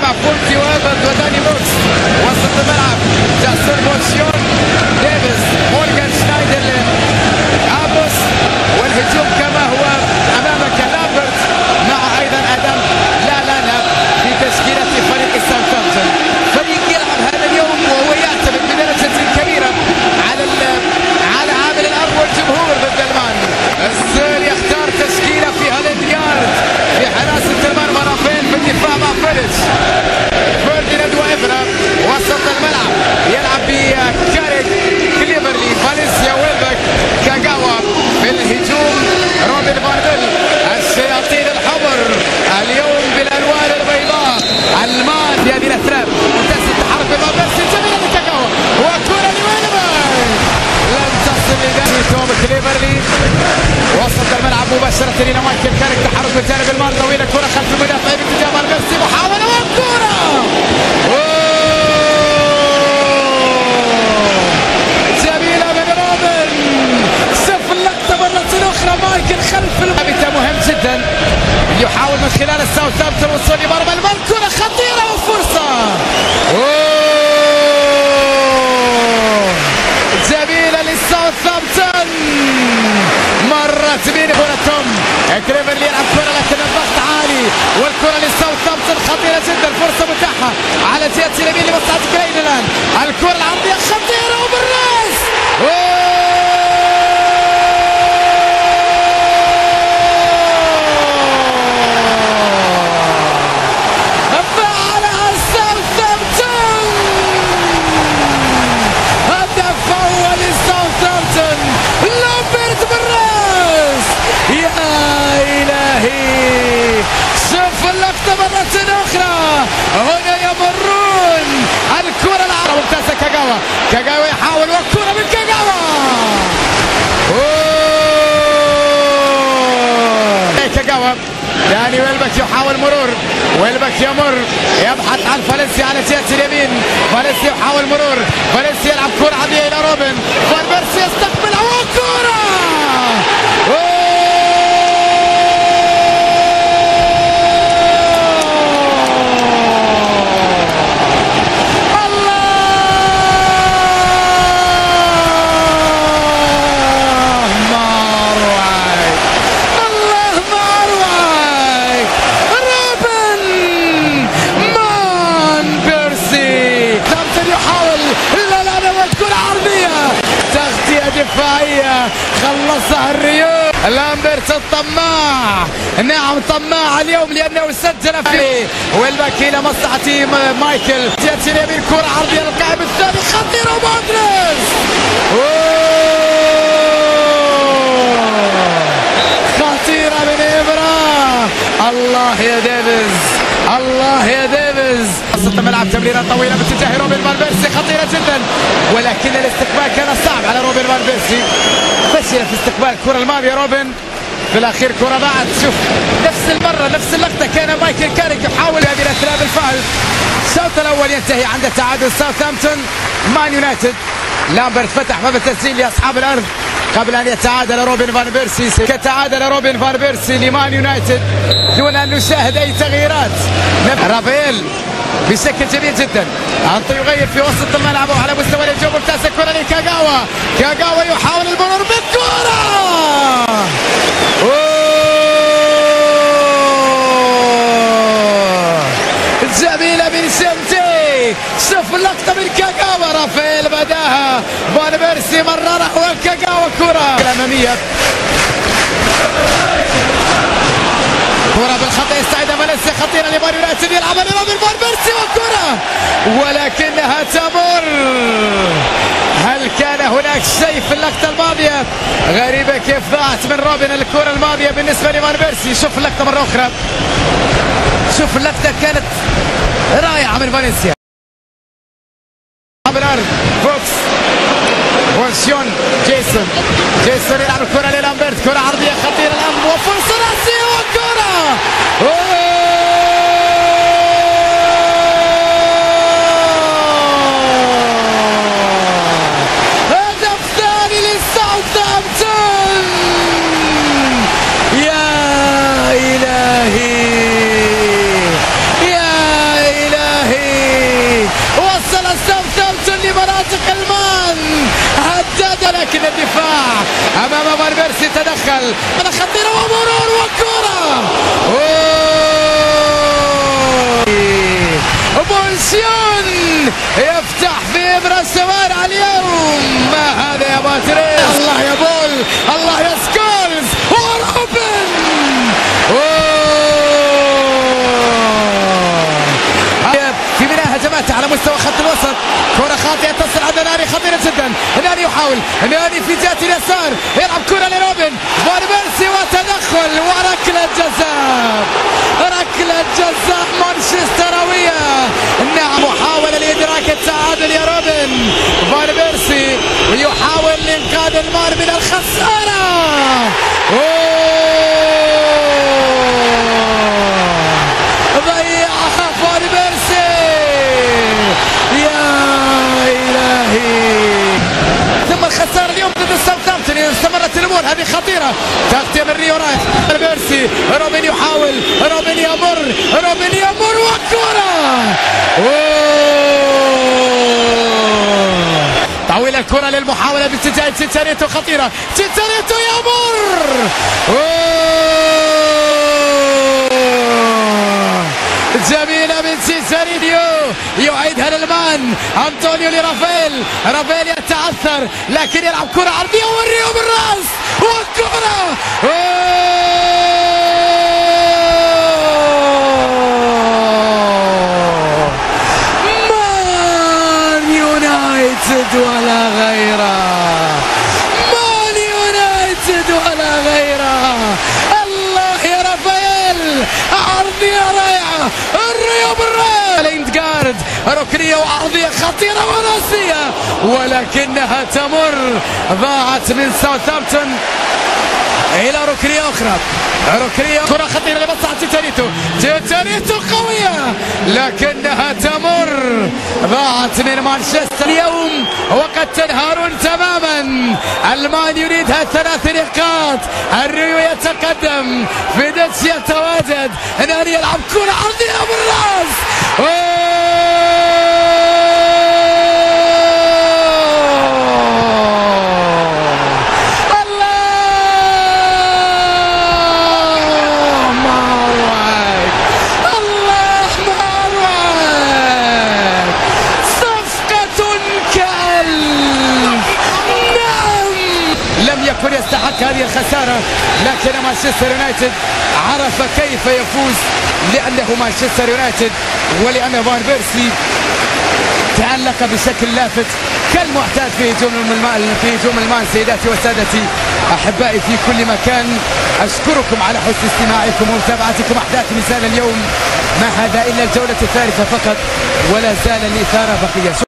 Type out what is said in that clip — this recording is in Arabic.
مع فونتي وابرد وداني بوكس وسط الملعب جاسر بوسيون ديفيس مورغان شنايدرلين ابوس والهجوم كما مباشرة إلى مايكل كارك تحرك بالجانب المال طويلة. كرة خلف المدافع باتجاه مارميرسي محاولة والكرة جميلة من روبن شوف اللقطة مرة أخرى مايكل خلف الثابتة مهم جدا. يحاول من خلال الساوثهامبتون الوصول لمرمى المال كرة خطيرة وفرصة أوه. جميلة للساوثهامبتون مرت بين كرتهم كريفرلي يلعب كرة لكن الضغط عالي والكرة للساوثهامبتون خطيرة جدا فرصة متاحة على جهة اليمين لمصلحة كرين الآن الكرة العرضية خطيرة وبالرأس! فعلها ويلبك يحاول مرور ويلبك يمر يبحث عن فالنسيا على جهة اليمين. فالنسيا يحاول مرور فالنسيا يلعب كرة عادية إلى روبن فان بيرسي يستقبل وكرة الله ما روعك الله ما روعك روبن مان بيرسي تمثل يحاول لا لا لا والكرة عرضية تغطية دفاعية خلصها الريو لامبرت الطماع. نعم طماع اليوم لأنه سجل فيه والباك إلى مصلحة مايكل. جهة اليمين كرة عرضية للقائم الثاني خطيرة مودريس خطيرة من إبرا الله يا ديفيز الله يا ديفيز وسط الملعب تمريرة طويلة باتجاه روبن فان بيرسي خطيرة جدا. ولكن الاستقبال كان صعب على روبن فان بيرسي فشل في استقبال الكرة الماضية روبن. في الأخير كرة ضاعت. شوف نفس المرة نفس اللقطة كان مايكل كاريك يحاول هذه الأثناء بالفعل. الشوط الأول ينتهي عند تعادل ساوثهامبتون. مان يونايتد. لامبرت فتح باب التسجيل لأصحاب الأرض. قبل أن يتعادل روبن فان بيرسي كتعادل روبن فان بيرسي لمان يونايتد دون أن نشاهد أي تغييرات. رافائيل بشكل جميل جدا. انطو يغير في وسط الملعب وعلى مستوى الهجوم ممتازه كره لكاغاوا. كاغاوا يحاول المرور بالكرة أوه. جميلة من سمتي شوف اللقطة من كاغاوا رافائيل بداها فان بيرسي مررها والكاغاوا كرة الأمامية. كرة بالخطأ يستعيد فالنسيا خطيرة لمان يونايتد يلعب فان بيرسي والكرة! ولكنها تمر! هل كان هناك شيء في اللقطة الماضية؟ غريبة كيف ضاعت من روبن الكرة الماضية بالنسبة لمان بيرسي. شوف اللقطة مرة أخرى. شوف اللقطة كانت رائعة من فالنسيا. الأرض فوكس. بونسيون جيسون جيسون يلعب الكرة للامبرت كرة عرضية خطيرة الآن وفرصة رأسية وكرة هدف ثاني للساوثهامبتون يا إلهي يا ولكن الدفاع امام فان بيرسي هذا خطيره ومرور وكرة. بونسيون يفتح في ابره السوارع اليوم. ما هذا يا باتريس الله يا بول. الله يا سكولز. وروبن في بناء هجمات على مستوى خط الوسط. كرة خاطئة تصل عند ناري خطيرة جدا. ناري يحاول. ناري في جهة اليسار. يلعب كرة لروبن. وتدخل وركلة جزاء. ركلة جزاء مانشستراوية. نعم محاولة لإدراك التعادل يا روبن. فان بيرسي يحاول لإنقاذ المال من الخسارة أوه. ضيعها فان بيرسي يا إلهي ثم الخسارة اليوم ضد ساوثهامبتون الأمور هذه خطيرة. تغطية من ريو رايح بيرسي روبن يحاول روبن يمر. روبن يمر وكرة! تحويل الكرة للمحاولة باتجاه تشيتشاريتو خطيرة. تشيتشاريتو يمر! جميلة من سيسارينيو يعيدها للمان أنطونيو لرافيل رافيل يتعثر لكن يلعب كرة عرضية وريو بالرأس وكرة مان يونايتد ولا غيره مان يونايتد ولا غيره الله يا رافائيل عرضية رائعة الريو بالرأس ليندغارد ركنية وعرضية خطيرة وراسية ولكنها تمر. ضاعت من ساوثهامبتون إلى ركنية أخرى. ركنية كرة خطيرة لمصلحه تشيتشاريتو تشيتشاريتو قوية. لكنها تمر. ضاعت من مانشستر اليوم وقد تنهارون تماما. ألمان يريدها ثلاث نقاط. الريو يتقدم. فيديتش يتواجد ناري يلعب كرة عرضيه بالراس. الخسارة لكن مانشستر يونايتد عرف كيف يفوز لأنه مانشستر يونايتد ولأن فان بيرسي تألق بشكل لافت كالمعتاد في هجوم في هجوم المان سيداتي وسادتي. أحبائي في كل مكان أشكركم على حسن استماعكم ومتابعتكم أحداث نزال اليوم. ما هذا إلا الجولة الثالثة فقط ولا زال الإثارة بقية.